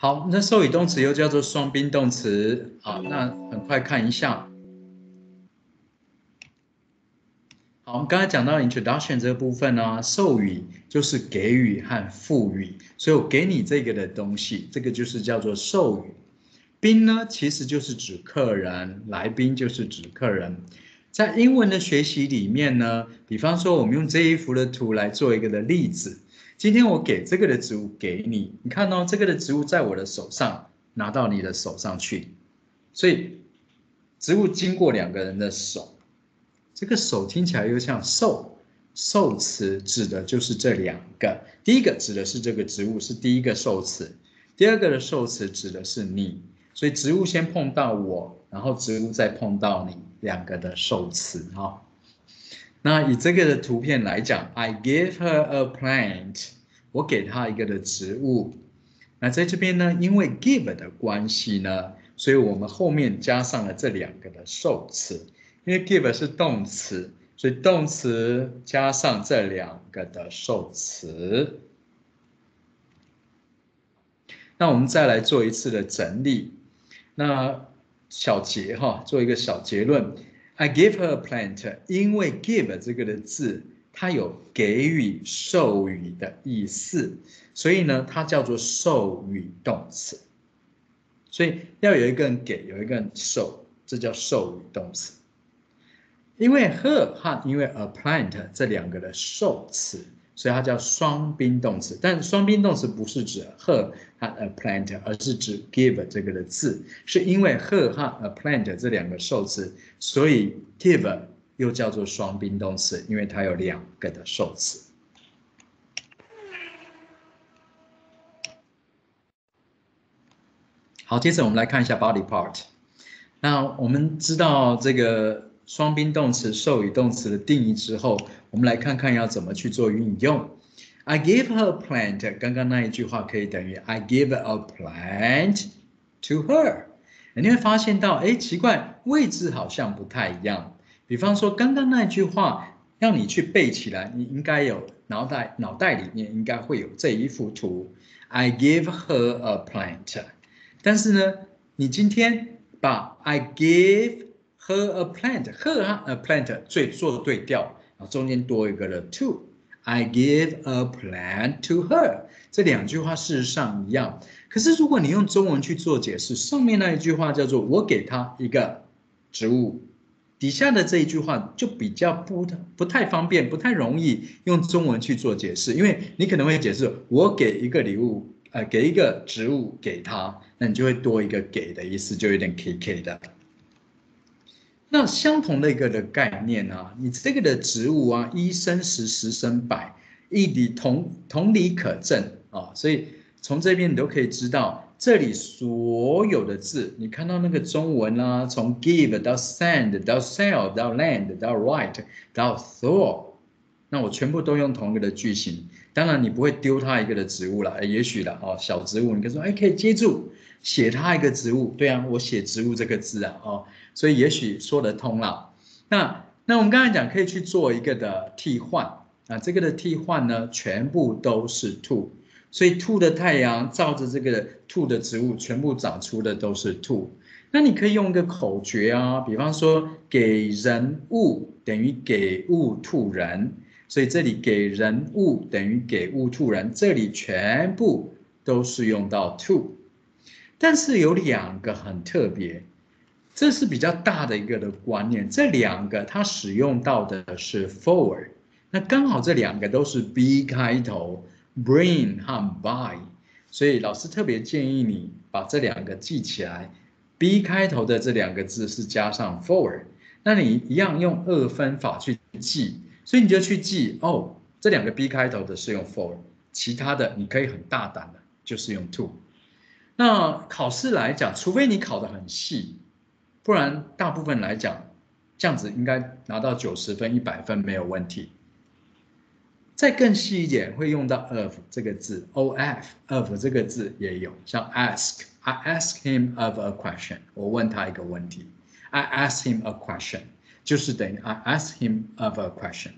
好，那授予动词又叫做双宾动词。好，那很快看一下。好，我们刚才讲到 introduction 这个部分呢，授予就是给予和赋予，所以我给你这个的东西，这个就是叫做授予。宾呢，其实就是指客人，来宾就是指客人。在英文的学习里面呢，比方说我们用这一幅的图来做一个的例子。今天我给这个的植物给你，你看到这个的植物在我的手上拿到你的手上去，所以植物经过两个人的手。这个手听起来又像受，受词指的就是这两个。第一个指的是这个植物是第一个受词，第二个的受词指的是你。所以植物先碰到我，然后植物再碰到你，两个的受词哈。那以这个的图片来讲，I give her a plant，我给她一个的植物。那在这边呢，因为 give 的关系呢，所以我们后面加上了这两个的受词。因为 give 是动词，所以动词加上这两个的受词。那我们再来做一次的整理。那小结哈，做一个小结论。I give her a plant，因为 give 这个的字，它有给予、授予的意思，所以呢，它叫做授予动词。所以要有一个人给，有一个人授，这叫授予动词。因为 her 和因为 a plant 这两个的受词，所以它叫双宾动词。但双宾动词不是指 her 和 a plant，而是指 give 这个的字。是因为 her 和 a plant 这两个受词，所以 give 又叫做双宾动词，因为它有两个的受词。好，接着我们来看一下 body part。那我们知道这个。双宾动词授予动词的定义之后，我们来看看要怎么去做运用。I give her a plant，刚刚那一句话可以等于 I give a plant to her。你会发现到，哎，奇怪，位置好像不太一样。比方说，刚刚那句话让你去背起来，你应该有脑袋脑袋里面应该会有这一幅图。I give her a plant，但是呢，你今天把 I give Her a plant, her a plant 最做对调，然后中间多一个的 to。I give a plant to her。这两句话事实上一样，可是如果你用中文去做解释，上面那一句话叫做我给他一个植物，底下的这一句话就比较不不太方便，不太容易用中文去做解释，因为你可能会解释我给一个礼物，呃，给一个植物给他，那你就会多一个给的意思，就有点 K K 的。那相同的一个的概念啊，你这个的植物啊，一生十，十生百，一理同同理可证啊，所以从这边你都可以知道，这里所有的字，你看到那个中文啊，从 give 到 send 到 sell 到 land 到 write 到 throw，那我全部都用同一个的句型。当然你不会丢它一个的植物了，也许了哦，小植物，你可以说哎，可以接住写它一个植物，对啊，我写植物这个字啊，哦。所以也许说得通了。那那我们刚才讲可以去做一个的替换啊，这个的替换呢，全部都是 to。所以 to 的太阳照着这个 to 的植物，全部长出的都是 to。那你可以用一个口诀啊，比方说给人物等于给物兔人，所以这里给人物等于给物 to 人，这里全部都是用到 to。但是有两个很特别。这是比较大的一个的观念，这两个它使用到的是 for 那刚好这两个都是 b 开头，bring 和 buy，所以老师特别建议你把这两个记起来，b 开头的这两个字是加上 for 那你一样用二分法去记，所以你就去记哦，这两个 b 开头的是用 for，其他的你可以很大胆的，就是用 to。那考试来讲，除非你考得很细。不然，大部分来讲，这样子应该拿到九十分、一百分没有问题。再更细一点，会用到 of 这个字，of，of 这个字也有，像 ask，I ask him of a question，我问他一个问题，I ask him a question，就是等于 I ask him of a question。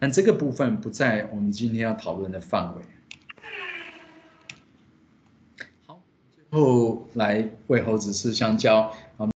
但这个部分不在我们今天要讨论的范围。好，最后来喂猴子吃香蕉。